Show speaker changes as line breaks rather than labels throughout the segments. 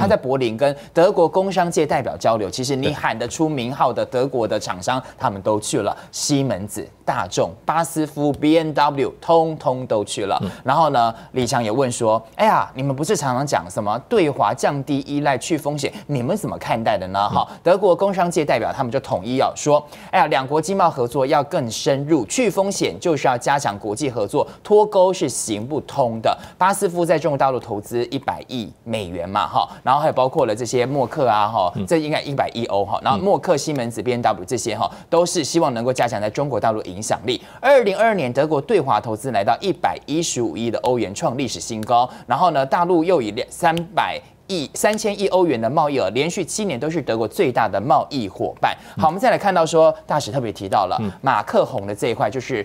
他在柏林跟德国工商界代表交流，其实你喊得出名号的德国的厂商，他们都去了，西门子、大众、巴斯夫、B N W，通通都去了。然后呢，李强也问说：“哎呀，你们不是常常讲什么对华降低依赖、去风险，你们怎么看待的呢？”哈，德国工商界代表他们就统一要说：“哎呀，两国经贸合作要更深入，去风险就是要加强国际合作，脱钩是行不通的。”巴斯夫在中国大陆投资一百亿美元嘛，哈，然后还有包括了这些默克啊，哈，这应该一百亿欧哈，然后默克、西门子、B N W 这些哈，都是希望能够加强在中国大陆影响力。二零二二年，德国对华投资来到一百一十五亿的欧元，创历史新高。然后呢，大陆又以两三百亿、三千亿欧元的贸易额，连续七年都是德国最大的贸易伙伴。好，我们再来看到说，大使特别提到了马克宏的这一块，就是。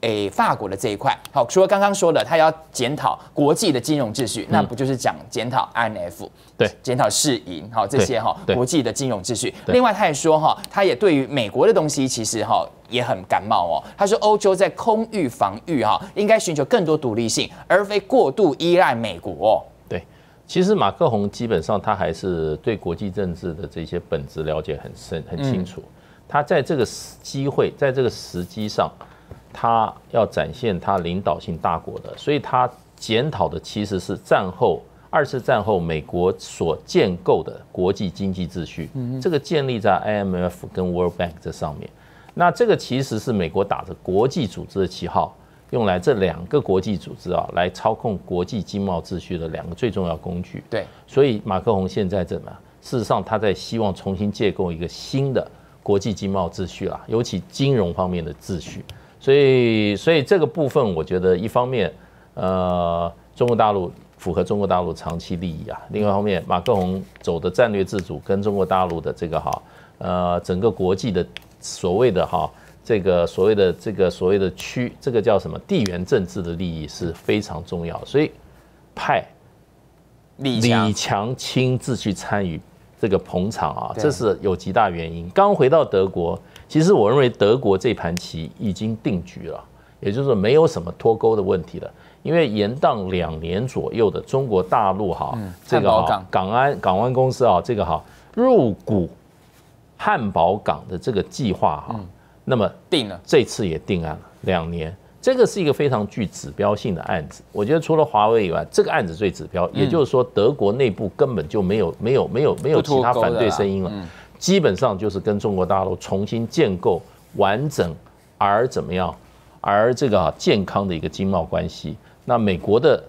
诶，法国的这一块，好，除了刚刚说的，他要检讨国际的金融秩序，那不就是讲检讨 INF，
对，
检讨世银，好，这些哈，国际的金融秩序。另外，他也说哈，他也对于美国的东西，其实哈也很感冒哦。他说，欧洲在空域防御哈，应该寻求更多独立性，而非过度依赖美国。
对，其实马克宏基本上他还是对国际政治的这些本质了解很深很清楚。他在这个机会，在这个时机上。他要展现他领导性大国的，所以他检讨的其实是战后二次战后美国所建构的国际经济秩序，这个建立在 IMF 跟 World Bank 这上面。那这个其实是美国打着国际组织的旗号，用来这两个国际组织啊来操控国际经贸秩序的两个最重要工具。
对，
所以马克宏现在怎么？事实上他在希望重新建构一个新的国际经贸秩序啦，尤其金融方面的秩序。所以，所以这个部分，我觉得一方面，呃，中国大陆符合中国大陆长期利益啊；另外一方面，马克龙走的战略自主，跟中国大陆的这个哈，呃，整个国际的所谓的哈，这个所谓的这个所谓的区，这个叫什么地缘政治的利益是非常重要。所以派
李
李强亲自去参与这个捧场啊，这是有极大原因。刚回到德国。其实我认为德国这盘棋已经定局了，也就是说没有什么脱钩的问题了。因为延宕两年左右的中国大陆哈，
这个
港港安港湾公司啊，这个哈入股汉堡港的这个计划哈，那么
定了，
这次也定案了两年。这个是一个非常具指标性的案子。我觉得除了华为以外，这个案子最指标。也就是说，德国内部根本就没有没有没有没有其他反对声音了。基本上就是跟中国大陆重新建构完整而怎么样，而这个健康的一个经贸关系。那美国的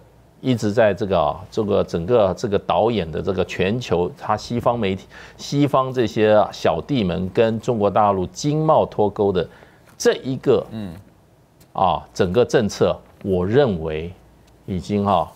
一直在这个啊这个整个这个导演的这个全球，他西方媒体、西方这些小弟们跟中国大陆经贸脱钩的这一个，嗯，啊，整个政策，我认为已经哈。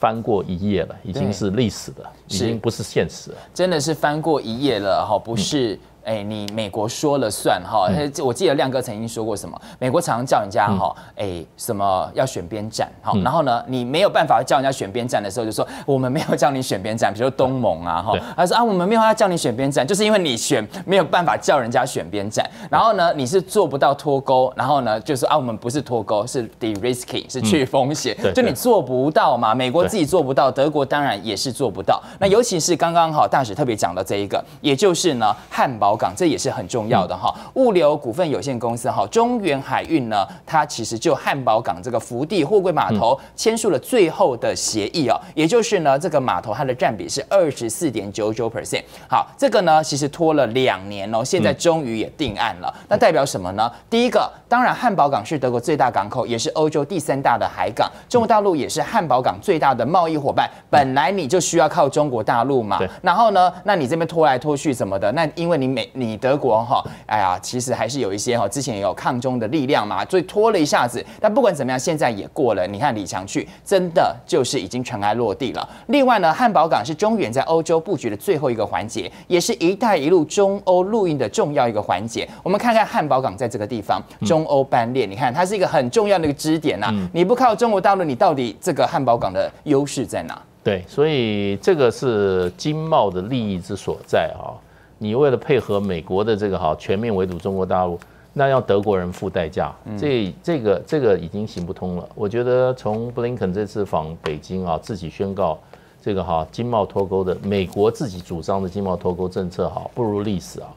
翻过一页了，已经是历史了，已经不是现实了。
真的是翻过一页了哈，不是。哎，你美国说了算哈？我记得亮哥曾经说过什么？美国常常叫人家哈，哎，什么要选边站哈？然后呢，你没有办法叫人家选边站的时候，就说我们没有叫你选边站，比如东盟啊哈，他说啊，我们没有要叫你选边站，就是因为你选没有办法叫人家选边站。然后呢，你是做不到脱钩，然后呢，就是啊，我们不是脱钩，是 de-risking，是去风险，就你做不到嘛。美国自己做不到，德国当然也是做不到。那尤其是刚刚好大使特别讲的这一个，也就是呢，汉堡。港这也是很重要的哈，物流股份有限公司哈，中原海运呢，它其实就汉堡港这个福地货柜码头签署了最后的协议哦，也就是呢，这个码头它的占比是二十四点九九 percent。好，这个呢其实拖了两年哦，现在终于也定案了。那代表什么呢？第一个，当然汉堡港是德国最大港口，也是欧洲第三大的海港，中国大陆也是汉堡港最大的贸易伙伴。本来你就需要靠中国大陆嘛，然后呢，那你这边拖来拖去怎么的，那因为你每你德国哈，哎呀，其实还是有一些哈，之前也有抗中的力量嘛，所以拖了一下子。但不管怎么样，现在也过了。你看李强去，真的就是已经尘埃落地了。另外呢，汉堡港是中远在欧洲布局的最后一个环节，也是一带一路中欧陆运的重要一个环节。我们看看汉堡港在这个地方，中欧班列，你看它是一个很重要的一个支点呐。你不靠中国大陆，你到底这个汉堡港的优势在哪？
对，所以这个是经贸的利益之所在啊。你为了配合美国的这个哈全面围堵中国大陆，那要德国人付代价，这这个这个已经行不通了。我觉得从布林肯这次访北京啊，自己宣告这个哈经贸脱钩的美国自己主张的经贸脱钩政策哈不如历史啊，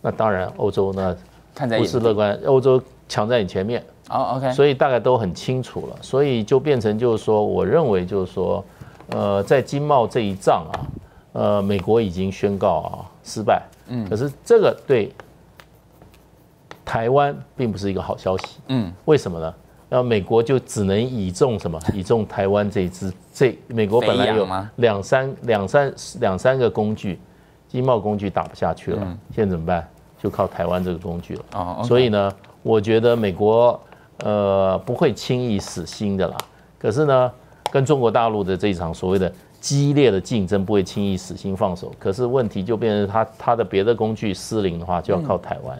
那当然欧洲呢不是乐观，欧洲抢在你前面
哦，OK，
所以大概都很清楚了，所以就变成就是说，我认为就是说，呃，在经贸这一仗啊，呃，美国已经宣告啊失败，嗯，可是这个对台湾并不是一个好消息，嗯，为什么呢？那美国就只能倚重什么？倚重台湾这支这美国本来有两三两三两三个工具，经贸工具打不下去了，现在怎么办？就靠台湾这个工具了。哦，所以呢，我觉得美国呃不会轻易死心的啦。可是呢，跟中国大陆的这一场所谓的激烈的竞争不会轻易死心放手。可是问题就变成他他的别的工具失灵的话，就要靠台湾，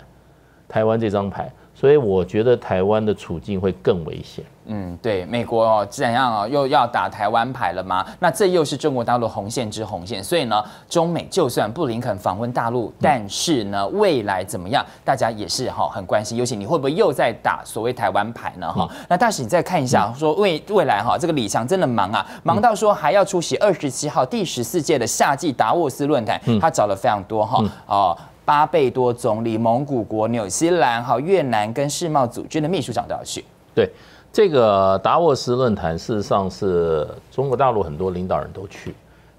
台湾这张牌。所以我觉得台湾的处境会更危险。
嗯，对，美国哦，怎样哦，又要打台湾牌了吗？那这又是中国大陆红线之红线。所以呢，中美就算布林肯访问大陆，但是呢，未来怎么样，大家也是哈很关心。尤其你会不会又在打所谓台湾牌呢？哈，那大使你再看一下，说未未来哈，这个李强真的忙啊，忙到说还要出席二十七号第十四届的夏季达沃斯论坛，他找了非常多哈哦。巴贝多总理、蒙古国、纽西兰、哈越南跟世贸组织的秘书长都要去。
对，这个达沃斯论坛事实上是中国大陆很多领导人都去，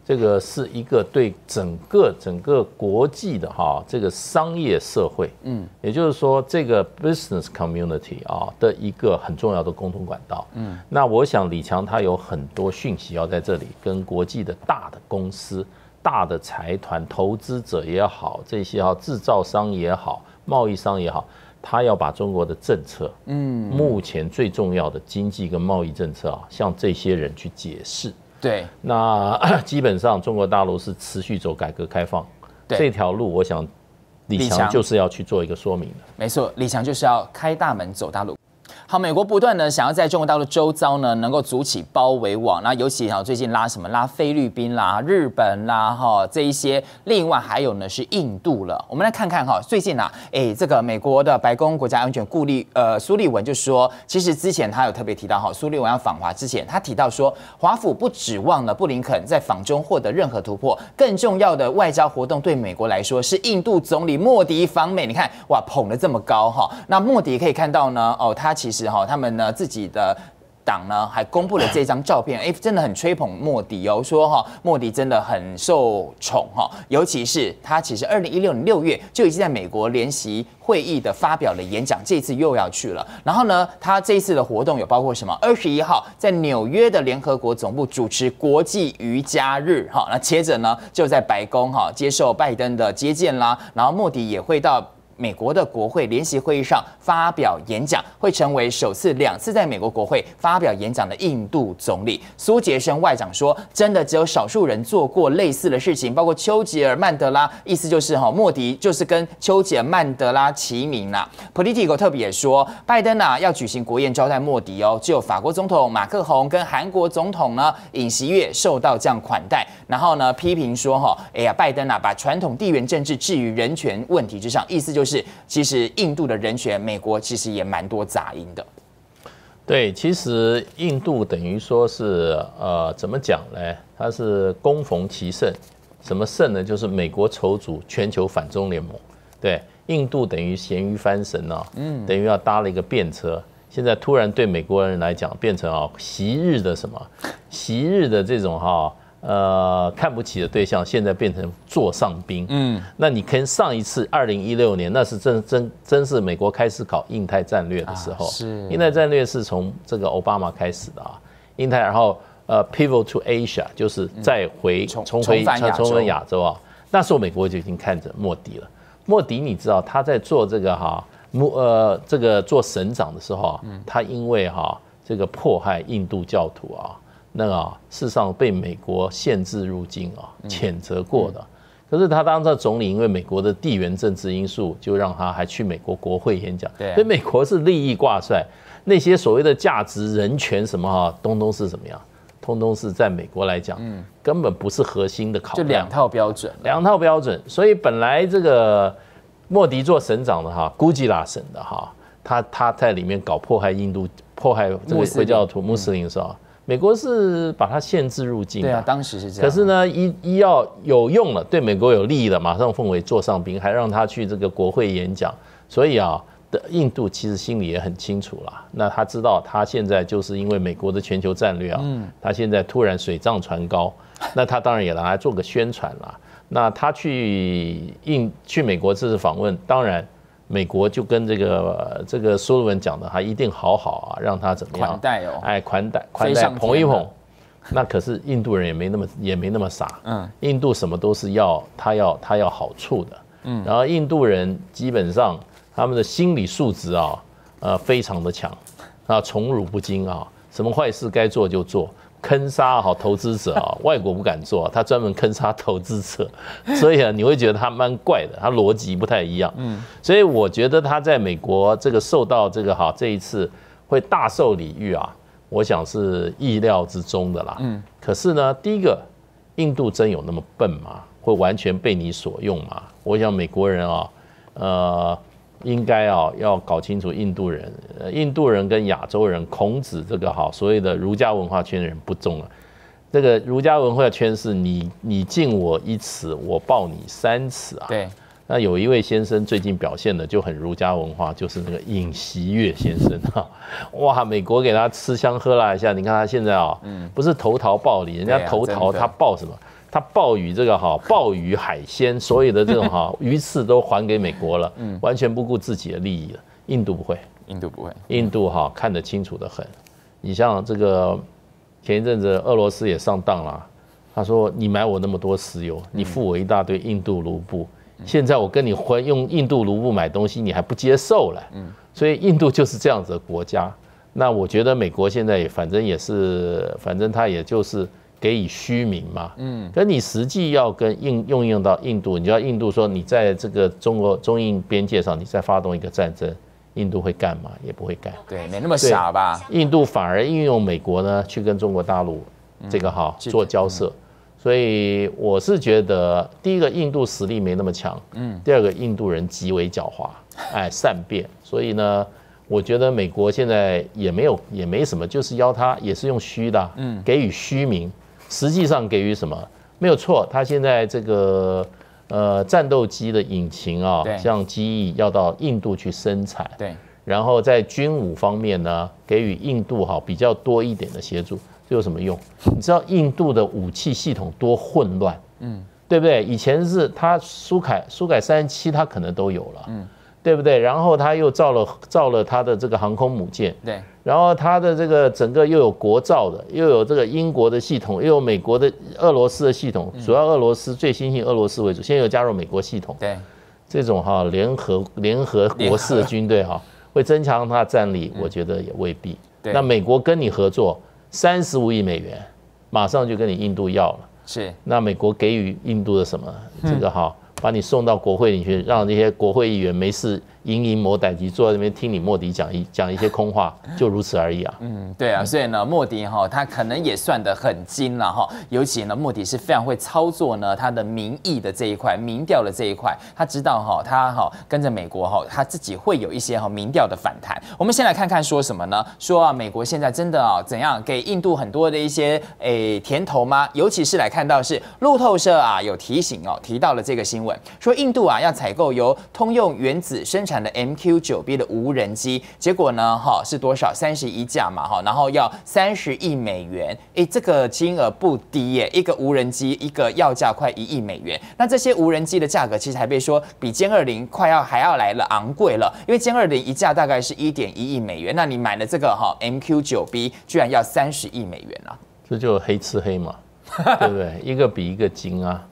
这个是一个对整个整个国际的哈这个商业社会，嗯，也就是说这个 business community 啊的一个很重要的沟通管道。嗯，那我想李强他有很多讯息要在这里跟国际的大的公司。大的财团、投资者也好，这些哈制造商也好、贸易商也好，他要把中国的政策，嗯，目前最重要的经济跟贸易政策啊，向这些人去解释。
对，
那基本上中国大陆是持续走改革开放这条路，我想李强就是要去做一个说明的。
没错，李强就是要开大门走大路。好，美国不断呢想要在中国大陆周遭呢能够组起包围网，那尤其哈最近拉什么拉菲律宾啦、日本啦哈这一些，另外还有呢是印度了。我们来看看哈，最近啊，哎这个美国的白宫国家安全顾立呃苏利文就说，其实之前他有特别提到哈，苏利文要访华之前，他提到说，华府不指望呢布林肯在访中获得任何突破，更重要的外交活动对美国来说是印度总理莫迪访美。你看哇捧得这么高哈，那莫迪可以看到呢哦，他其实。是哈，他们呢自己的党呢还公布了这张照片，哎，真的很吹捧莫迪哦，说哈莫迪真的很受宠哈，尤其是他其实二零一六年六月就已经在美国联席会议的发表了演讲，这次又要去了。然后呢，他这一次的活动有包括什么？二十一号在纽约的联合国总部主持国际瑜伽日哈，那接着呢就在白宫哈接受拜登的接见啦，然后莫迪也会到。美国的国会联席会议上发表演讲，会成为首次两次在美国国会发表演讲的印度总理苏杰生外长说：“真的只有少数人做过类似的事情，包括丘吉尔、曼德拉。意思就是哈，莫迪就是跟丘吉尔、曼德拉齐名啦。Politico 特别也说，拜登啊要举行国宴招待莫迪哦，只有法国总统马克宏跟韩国总统呢尹锡悦受到这样款待。然后呢批评说哈，哎呀，拜登啊把传统地缘政治置于人权问题之上，意思就。”是，其实印度的人权，美国其实也蛮多杂音的。
对，其实印度等于说是，呃，怎么讲呢？它是攻逢其胜，什么胜呢？就是美国筹组全球反中联盟。对，印度等于咸鱼翻身啊，嗯，等于要搭了一个便车。现在突然对美国人来讲，变成啊，昔日的什么，昔日的这种哈。呃，看不起的对象，现在变成座上宾。嗯，那你跟上一次二零一六年，那是真真真是美国开始搞印太战略的时候。
是，
印太战略是从这个奥巴马开始的啊。印太，然后呃，pivot to Asia，就是再回重回重回亚洲啊。那时候美国就已经看着莫迪了。莫迪，你知道他在做这个哈，莫呃这个做省长的时候啊，他因为哈这个迫害印度教徒啊。那啊，事实上被美国限制入境啊，谴责过的。可是他当这总理，因为美国的地缘政治因素，就让他还去美国国会演讲。
对，
所以美国是利益挂帅，那些所谓的价值、人权什么哈，通通是怎么样？通通是在美国来讲，嗯，根本不是核心的考量。
就两套标准，
两套标准。所以本来这个莫迪做省长的哈，古吉拉省的哈，他他在里面搞迫害印度、迫害这个回教徒穆斯林的时候。美国是把它限制入境。
对啊，当时是这样。
可是呢，医医药有用了，对美国有利益了，马上奉为座上宾，还让他去这个国会演讲。所以啊，的印度其实心里也很清楚啦。那他知道，他现在就是因为美国的全球战略啊，他现在突然水涨船高，那他当然也拿来做个宣传啦。那他去印去美国这次访问，当然。美国就跟这个这个苏鲁文讲的，他一定好好啊，让他怎么样？
款待哦，
哎，款待款待捧一捧。那可是印度人也没那么也没那么傻，嗯，印度什么都是要他要他要好处的，嗯，然后印度人基本上他们的心理素质啊，呃，非常的强，啊，宠辱不惊啊，什么坏事该做就做。坑杀好投资者啊，外国不敢做，他专门坑杀投资者，所以啊，你会觉得他蛮怪的，他逻辑不太一样。嗯，所以我觉得他在美国这个受到这个哈这一次会大受礼遇啊，我想是意料之中的啦。嗯，可是呢，第一个，印度真有那么笨吗？会完全被你所用吗？我想美国人啊，呃。应该啊，要搞清楚印度人，呃，印度人跟亚洲人，孔子这个哈，所谓的儒家文化圈的人不重了。这个儒家文化圈是你你敬我一尺，我报你三尺啊。
对。
那有一位先生最近表现的就很儒家文化，就是那个尹锡悦先生哈。哇，美国给他吃香喝辣一下，你看他现在啊，嗯，不是投桃报李，人家投桃他报什么？他鲍鱼这个哈，鲍鱼海鲜，所有的这种哈 鱼翅都还给美国了，嗯，完全不顾自己的利益了。印度不会，
印度不会，
印度哈看得清楚的很。你像这个前一阵子俄罗斯也上当了，他说你买我那么多石油，你付我一大堆印度卢布，现在我跟你换用印度卢布买东西，你还不接受了？嗯，所以印度就是这样子的国家。那我觉得美国现在也反正也是，反正他也就是。给予虚名嘛，嗯，可你实际要跟应用用到印度，你就要印度说你在这个中国中印边界上，你再发动一个战争，印度会干嘛？也不会干，
对，没那么傻吧？
印度反而运用美国呢，去跟中国大陆这个哈做交涉，所以我是觉得，第一个印度实力没那么强，嗯，第二个印度人极为狡猾，哎，善变，所以呢，我觉得美国现在也没有也没什么，就是邀他也是用虚的，嗯，给予虚名。实际上给予什么没有错，他现在这个呃战斗机的引擎啊，像机翼要到印度去生产，
对，
然后在军武方面呢，给予印度哈比较多一点的协助，这有什么用？你知道印度的武器系统多混乱，嗯，对不对？以前是他苏凯苏凯三十七，他可能都有了，嗯。对不对？然后他又造了造了他的这个航空母舰，
对。
然后他的这个整个又有国造的，又有这个英国的系统，又有美国的、俄罗斯的系统，主要俄罗斯最新型俄罗斯为主，现在又加入美国系统，
对。
这种哈联合联合国式的军队哈，会增强他的战力，我觉得也未必。那美国跟你合作三十五亿美元，马上就跟你印度要了，
是。
那美国给予印度的什么？这个哈。把你送到国会里去，让那些国会议员没事。盈盈某歹机坐在那边听你莫迪讲一讲一些空话，就如此而已啊。
嗯，对啊，所以呢，莫迪哈他可能也算得很精了哈。尤其呢，莫迪是非常会操作呢他的民意的这一块、民调的这一块，他知道哈，他哈跟着美国哈，他自己会有一些哈民调的反弹。我们先来看看说什么呢？说啊，美国现在真的啊怎样给印度很多的一些诶甜头吗？尤其是来看到是路透社啊有提醒哦，提到了这个新闻，说印度啊要采购由通用原子生产。的 MQ 九 B 的无人机，结果呢？哈是多少？三十一架嘛，哈，然后要三十亿美元，诶，这个金额不低耶，一个无人机一个要价快一亿美元。那这些无人机的价格其实还被说比歼二零快要还要来了昂贵了，因为歼二零一架大概是一点一亿美元，那你买了这个哈 MQ 九 B 居然要三十亿美元啊，
这就黑吃黑嘛，对不对？一个比一个精啊。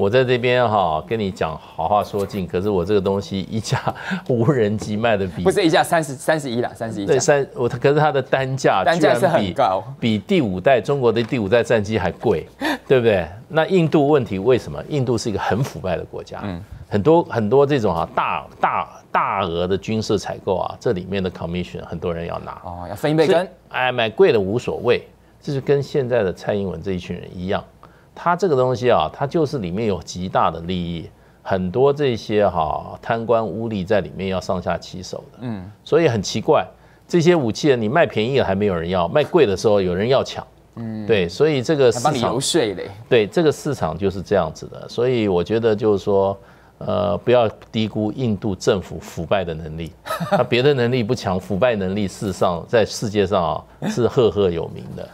我在这边哈跟你讲好话说尽，可是我这个东西一架 无人机卖的比
不是一架三十三十一啦，三十一
对三我可是它的单价
单价是很高，
比第五代中国的第五代战机还贵，对不对？那印度问题为什么？印度是一个很腐败的国家，嗯，很多很多这种啊大大大额的军事采购啊，这里面的 commission 很多人要拿
哦，要分一杯羹，
哎，买贵的无所谓，这是跟现在的蔡英文这一群人一样。它这个东西啊，它就是里面有极大的利益，很多这些哈贪官污吏在里面要上下其手的，嗯，所以很奇怪，这些武器你卖便宜了还没有人要，卖贵的时候有人要抢。嗯，对，所以这个市
场游说嘞，
对，这个市场就是这样子的。所以我觉得就是说，呃，不要低估印度政府腐败的能力。他别的能力不强，腐败能力事实上在世界上啊是赫赫有名的。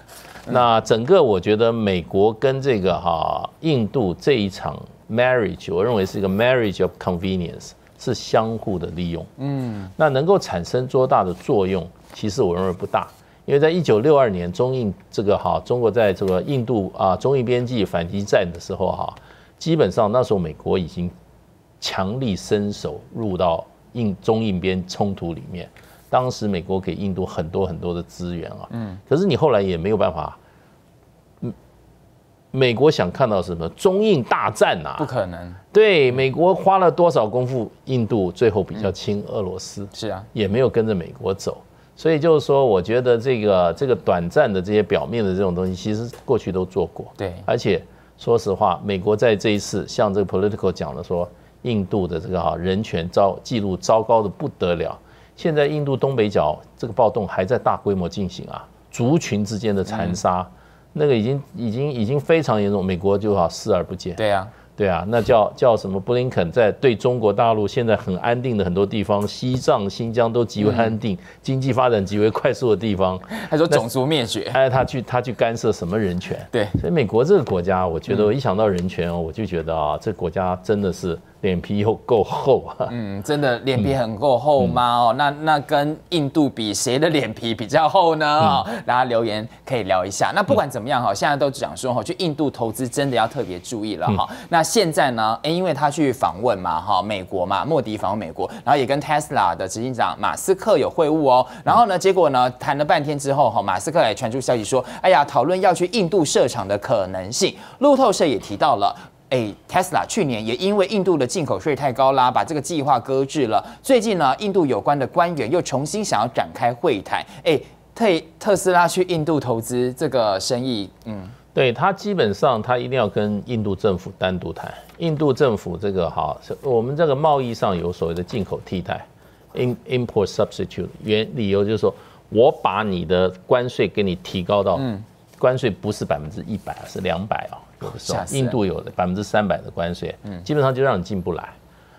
那整个我觉得美国跟这个哈印度这一场 marriage，我认为是一个 marriage of convenience，是相互的利用。嗯，那能够产生多大的作用，其实我认为不大。因为在一九六二年中印这个哈中国在这个印度啊中印边际反击战的时候哈，基本上那时候美国已经强力伸手入到印中印边冲突里面，当时美国给印度很多很多的资源啊，嗯，可是你后来也没有办法，嗯，美国想看到什么中印大战啊？
不可能。
对，美国花了多少功夫，印度最后比较亲俄罗斯，
是啊，
也没有跟着美国走。所以就是说，我觉得这个这个短暂的这些表面的这种东西，其实过去都做过。
对，
而且说实话，美国在这一次像这个 Political 讲了说，印度的这个哈人权糟记录糟糕的不得了。现在印度东北角这个暴动还在大规模进行啊，族群之间的残杀，那个已经已经已经非常严重，美国就好视而不见。
对啊。
对啊，那叫叫什么？布林肯在对中国大陆现在很安定的很多地方，西藏、新疆都极为安定，经济发展极为快速的地方，
他说种族灭绝，
哎，他去他去干涉什么人权？
对，
所以美国这个国家，我觉得我一想到人权哦，我就觉得啊，这国家真的是。脸皮又够厚啊！
嗯，真的脸皮很够厚吗？哦，那那跟印度比，谁的脸皮比较厚呢？哦，大家留言可以聊一下。那不管怎么样哈，现在都讲说哈，去印度投资真的要特别注意了哈。那现在呢？哎，因为他去访问嘛哈，美国嘛，莫迪访问美国，然后也跟 Tesla 的执行长马斯克有会晤哦。然后呢，结果呢，谈了半天之后哈，马斯克也传出消息说，哎呀，讨论要去印度设厂的可能性。路透社也提到了。哎，Tesla 去年也因为印度的进口税太高啦，把这个计划搁置了。最近呢，印度有关的官员又重新想要展开会谈。哎，特特斯拉去印度投资这个生意，
嗯，对他基本上他一定要跟印度政府单独谈。印度政府这个哈，我们这个贸易上有所谓的进口替代，in import substitute，原理由就是说我把你的关税给你提高到，关税不是百分之一百，是两百啊。印度有的百分之三百的关税，嗯，基本上就让你进不来。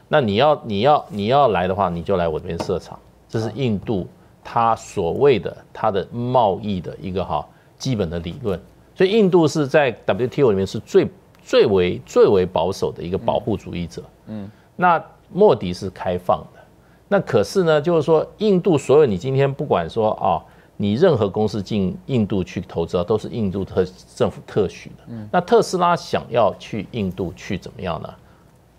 那你要你要你要来的话，你就来我这边设厂。这是印度它所谓的它的贸易的一个哈基本的理论。所以印度是在 WTO 里面是最最为最为保守的一个保护主义者。嗯，那莫迪是开放的。那可是呢，就是说印度所有你今天不管说啊。你任何公司进印度去投资啊，都是印度特政府特许的。那特斯拉想要去印度去怎么样呢？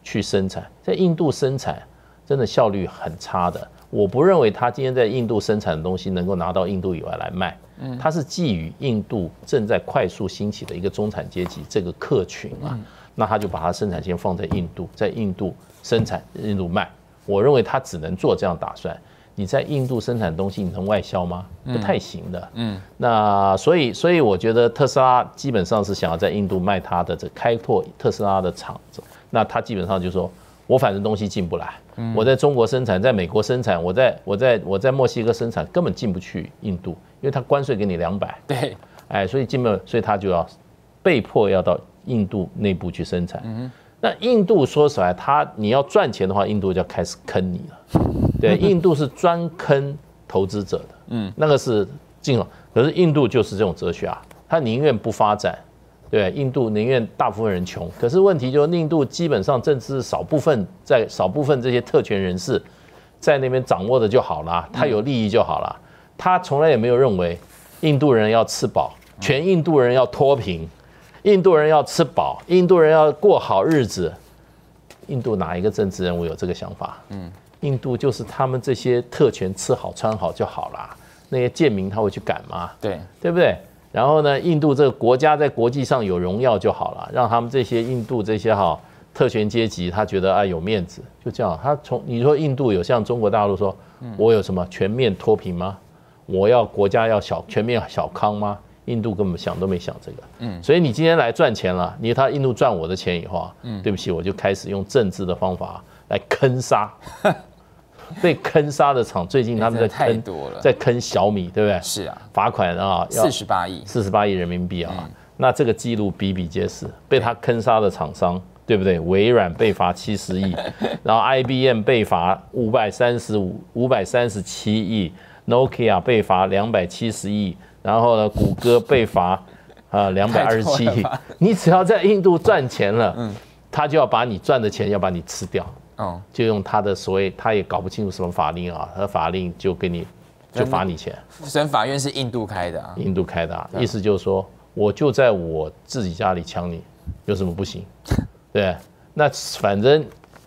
去生产，在印度生产真的效率很差的。我不认为他今天在印度生产的东西能够拿到印度以外来卖。嗯，他是基于印度正在快速兴起的一个中产阶级这个客群啊，那他就把它生产线放在印度，在印度生产，印度卖。我认为他只能做这样打算。你在印度生产东西，你能外销吗？不太行的。嗯，那所以，所以我觉得特斯拉基本上是想要在印度卖它的这开拓特斯拉的厂子。那他基本上就说，我反正东西进不来，我在中国生产，在美国生产，我在我在我在墨西哥生产，根本进不去印度，因为他关税给你两百。
对，
哎，所以进不，所以他就要被迫要到印度内部去生产。嗯。那印度说实来，他你要赚钱的话，印度就要开始坑你了。对，印度是专坑投资者的。嗯，那个是进口，可是印度就是这种哲学啊，他宁愿不发展。对，印度宁愿大部分人穷，可是问题就是印度基本上政治少部分在少部分这些特权人士在那边掌握的就好了，他有利益就好了。他从来也没有认为印度人要吃饱，全印度人要脱贫。印度人要吃饱，印度人要过好日子。印度哪一个政治人物有这个想法？嗯，印度就是他们这些特权吃好穿好就好啦。那些贱民他会去赶吗？
对，
对不对？然后呢，印度这个国家在国际上有荣耀就好了，让他们这些印度这些哈特权阶级他觉得啊有面子，就这样。他从你说印度有像中国大陆说，我有什么全面脱贫吗？我要国家要小全面小康吗？印度根本想都没想这个，嗯，所以你今天来赚钱了，你他印度赚我的钱以后啊，嗯，对不起，我就开始用政治的方法来坑杀，被坑杀的厂，最近他们在坑
多了，
在坑小米，对不对？
是啊，
罚款啊，
四十八亿，
四十八亿人民币啊。那这个记录比比皆是，被他坑杀的厂商，对不对？微软被罚七十亿，然后 IBM 被罚五百三十五五百三十七亿，Nokia 被罚两百七十亿，然后呢，谷歌 被罚啊两百二十七亿。你只要在印度赚钱了，嗯，他就要把你赚的钱要把你吃掉，哦，就用他的所谓，他也搞不清楚什么法令啊，他的法令就给你就罚你钱。
审法院是印度开的啊，
印度开的，意思就是说。我就在我自己家里抢你，有什么不行？对，那反正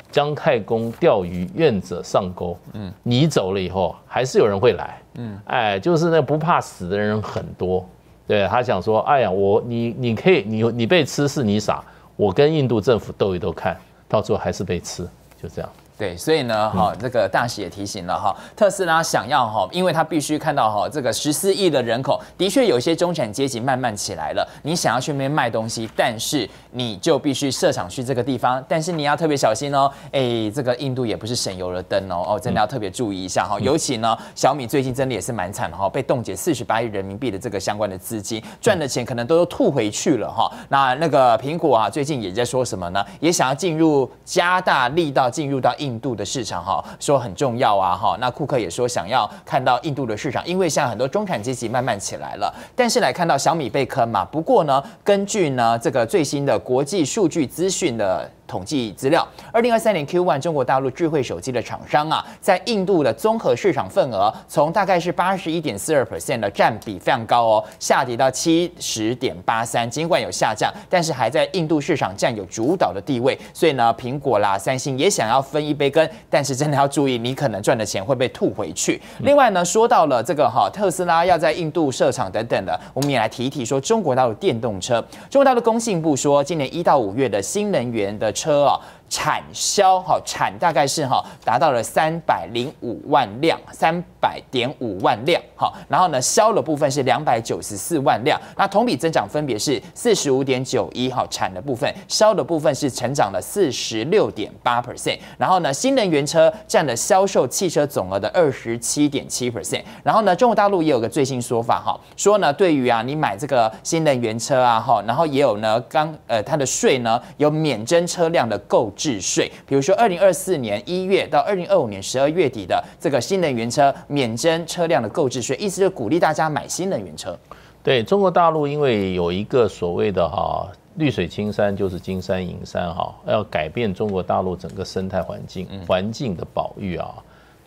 姜太公钓鱼，愿者上钩。嗯，你走了以后，还是有人会来。嗯，哎，就是那不怕死的人很多。对他想说，哎呀，我你你可以你你被吃是你傻，我跟印度政府斗一斗看，到最后还是被吃，就这样。
对，所以呢，哈，这个大使也提醒了哈，特斯拉想要哈，因为他必须看到哈，这个十四亿的人口，的确有一些中产阶级慢慢起来了。你想要去那边卖东西，但是你就必须设厂去这个地方，但是你要特别小心哦。哎，这个印度也不是省油的灯哦，哦，真的要特别注意一下哈。尤其呢，小米最近真的也是蛮惨的哈，被冻结四十八亿人民币的这个相关的资金，赚的钱可能都吐回去了哈。那那个苹果啊，最近也在说什么呢？也想要进入加大力道进入到印印度的市场哈。说很重要啊，哈，那库克也说想要看到印度的市场，因为现在很多中产阶级慢慢起来了，但是来看到小米被坑嘛。不过呢，根据呢这个最新的国际数据资讯的。统计资料，二零二三年 Q one 中国大陆智慧手机的厂商啊，在印度的综合市场份额从大概是八十一点四二 percent 的占比非常高哦，下跌到七十点八三。尽管有下降，但是还在印度市场占有主导的地位。所以呢，苹果啦、三星也想要分一杯羹，但是真的要注意，你可能赚的钱会被吐回去。另外呢，说到了这个哈，特斯拉要在印度设厂等等的，我们也来提一提说，中国大陆电动车，中国大陆工信部说，今年一到五月的新能源的车啊。产销哈产大概是哈达到了三百零五万辆，三百点五万辆哈，然后呢销的部分是两百九十四万辆，那同比增长分别是四十五点九一哈产的部分，销的部分是成长了四十六点八 percent，然后呢新能源车占了销售汽车总额的二十七点七 percent，然后呢中国大陆也有个最新说法哈，说呢对于啊你买这个新能源车啊哈，然后也有呢刚呃它的税呢有免征车辆的购置。置税，比如说二零二四年一月到二零二五年十二月底的这个新能源车免征车辆的购置税，意思就是鼓励大家买新能源车。
对中国大陆，因为有一个所谓的哈绿水青山就是金山银山哈，要改变中国大陆整个生态环境环境的保育啊，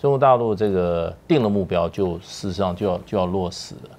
中国大陆这个定了目标，就事实上就要就要落实了。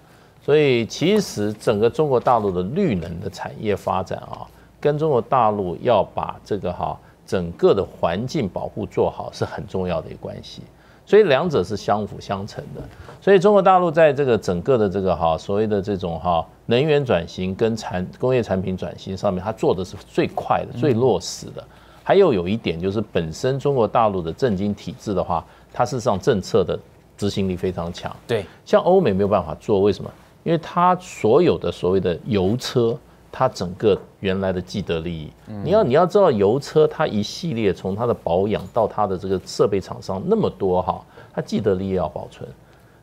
所以其实整个中国大陆的绿能的产业发展啊，跟中国大陆要把这个哈。整个的环境保护做好是很重要的一个关系，所以两者是相辅相成的。所以中国大陆在这个整个的这个哈所谓的这种哈能源转型跟产工业产品转型上面，它做的是最快的、最落实的。还有有一点就是本身中国大陆的政经体制的话，它事实上政策的执行力非常强。
对，
像欧美没有办法做，为什么？因为它所有的所谓的油车。它整个原来的既得利益，你要你要知道，油车它一系列从它的保养到它的这个设备厂商那么多哈，它既得利益要保存，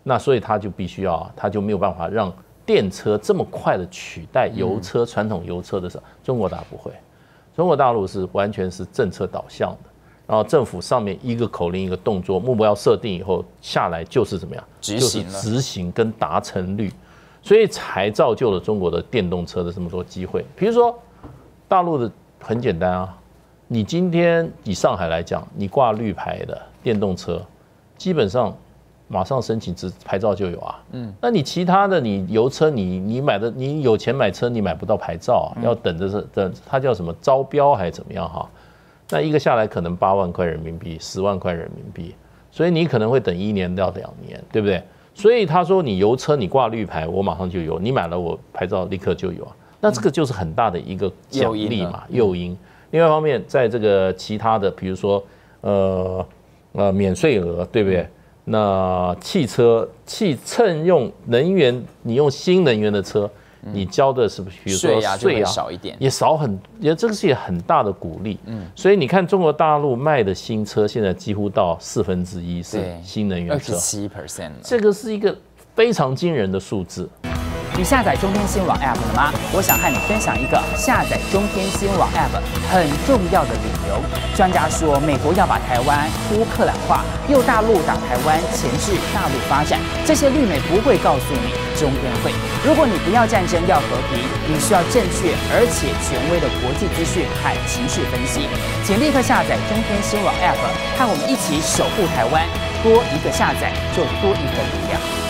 那所以它就必须要，它就没有办法让电车这么快的取代油车传统油车的时候，中国大陆不会，中国大陆是完全是政策导向的，然后政府上面一个口令一个动作，目标设定以后下来就是怎么样，
就是
执行跟达成率。所以才造就了中国的电动车的这么多机会。比如说，大陆的很简单啊，你今天以上海来讲，你挂绿牌的电动车，基本上马上申请执牌照就有啊。嗯，那你其他的你油车，你你买的你有钱买车，你买不到牌照，啊要等着是等它叫什么招标还是怎么样哈？那一个下来可能八万块人民币，十万块人民币，所以你可能会等一年到两年，对不对？所以他说你油车你挂绿牌，我马上就有；你买了我牌照立刻就有啊。那这个就是很大的一个奖励嘛，诱因。另外一方面，在这个其他的，比如说呃呃免税额，对不对？那汽车汽乘用能源，你用新能源的车，你交的是不是比如说
税啊少一点
也少很，也这个是一个很大的鼓励。嗯，所以你看中国大陆卖的新车现在几乎到四分之一是新能源车，
二十七 percent。
这个是一个非常惊人的数字。
你下载中天新闻网 App 了吗？我想和你分享一个下载中天新闻网 App 很重要的理由。专家说，美国要把台湾乌克兰化，右大陆打台湾，钳制大陆发展，这些绿美不会告诉你，中天会。如果你不要战争，要和平，你需要正确而且权威的国际资讯和情绪分析，请立刻下载中天新闻网 App，和我们一起守护台湾。多一个下载，就多一份力量。